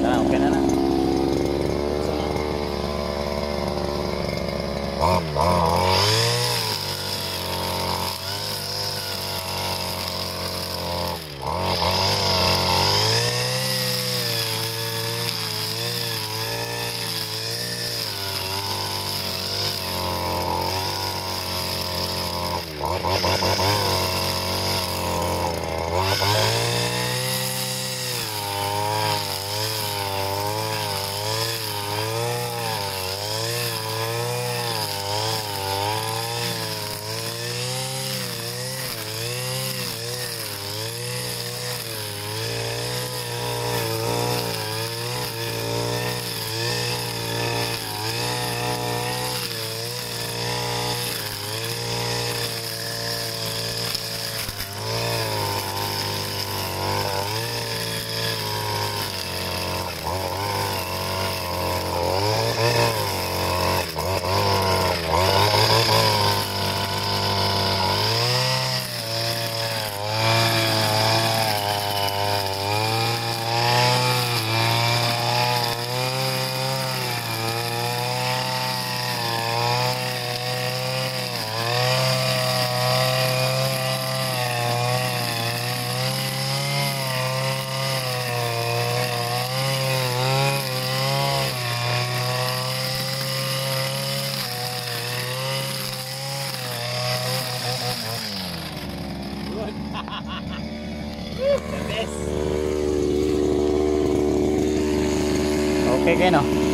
na. Ok que no.